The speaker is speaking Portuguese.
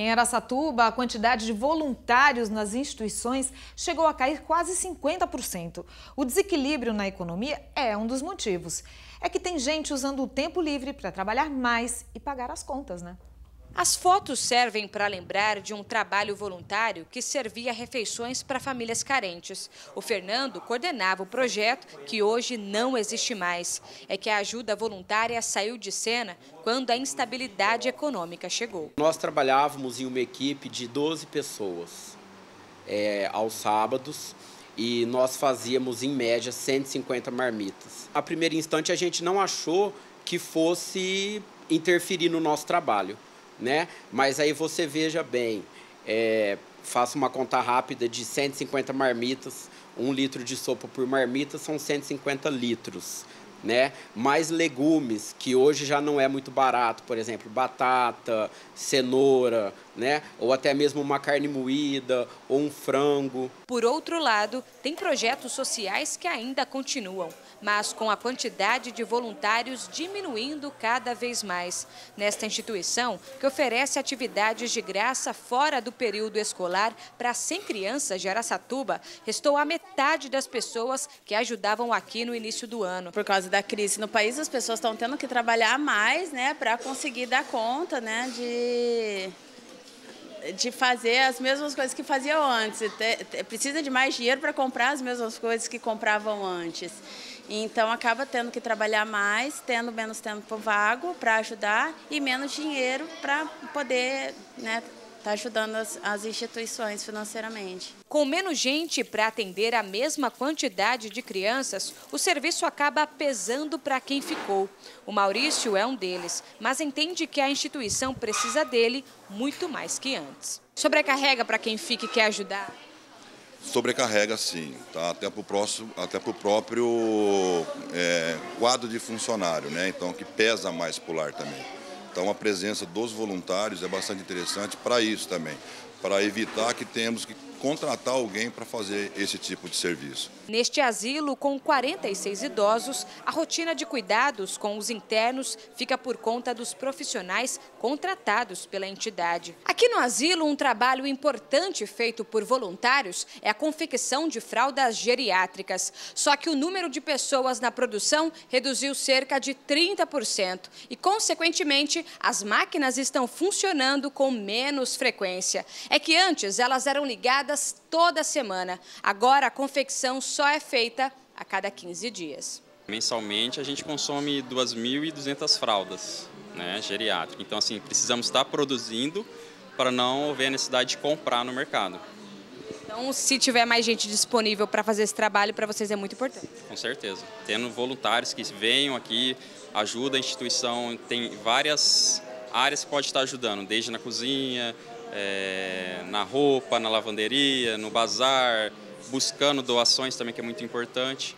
Em Aracatuba, a quantidade de voluntários nas instituições chegou a cair quase 50%. O desequilíbrio na economia é um dos motivos. É que tem gente usando o tempo livre para trabalhar mais e pagar as contas, né? As fotos servem para lembrar de um trabalho voluntário que servia refeições para famílias carentes. O Fernando coordenava o projeto, que hoje não existe mais. É que a ajuda voluntária saiu de cena quando a instabilidade econômica chegou. Nós trabalhávamos em uma equipe de 12 pessoas é, aos sábados e nós fazíamos em média 150 marmitas. A primeiro instante a gente não achou que fosse interferir no nosso trabalho né? Mas aí você veja bem, é, faça uma conta rápida de 150 marmitas, um litro de sopa por marmita são 150 litros. Né? Mais legumes, que hoje já não é muito barato, por exemplo, batata, cenoura, né? Ou até mesmo uma carne moída ou um frango. Por outro lado, tem projetos sociais que ainda continuam, mas com a quantidade de voluntários diminuindo cada vez mais. Nesta instituição, que oferece atividades de graça fora do período escolar para 100 crianças de Araçatuba, restou a metade das pessoas que ajudavam aqui no início do ano. Por causa da crise no país, as pessoas estão tendo que trabalhar mais, né, para conseguir dar conta, né, de de fazer as mesmas coisas que faziam antes. Precisa de mais dinheiro para comprar as mesmas coisas que compravam antes. Então acaba tendo que trabalhar mais, tendo menos tempo vago para ajudar e menos dinheiro para poder né, está ajudando as, as, instituições financeiramente. Com menos gente para atender a mesma quantidade de crianças, o serviço acaba pesando para quem ficou. O Maurício é um deles, mas entende que a instituição precisa dele muito mais que antes. Sobrecarrega para quem fica e quer ajudar? Sobrecarrega sim, tá? até para o próprio é, quadro de funcionário, né? Então que pesa mais por lar também. Então a presença dos voluntários é bastante interessante para isso também, para evitar que temos que contratar alguém para fazer esse tipo de serviço. Neste asilo, com 46 idosos, a rotina de cuidados com os internos fica por conta dos profissionais contratados pela entidade. Aqui no asilo, um trabalho importante feito por voluntários é a confecção de fraldas geriátricas. Só que o número de pessoas na produção reduziu cerca de 30% e, consequentemente, as máquinas estão funcionando com menos frequência. É que antes elas eram ligadas toda semana. Agora a confecção só é feita a cada 15 dias. Mensalmente a gente consome 2.200 fraldas né, geriátricas. Então assim, precisamos estar produzindo para não haver necessidade de comprar no mercado. Então, se tiver mais gente disponível para fazer esse trabalho, para vocês é muito importante. Com certeza. Tendo voluntários que venham aqui, ajuda a instituição, tem várias áreas que pode estar ajudando, desde na cozinha, é, na roupa, na lavanderia, no bazar, buscando doações também, que é muito importante.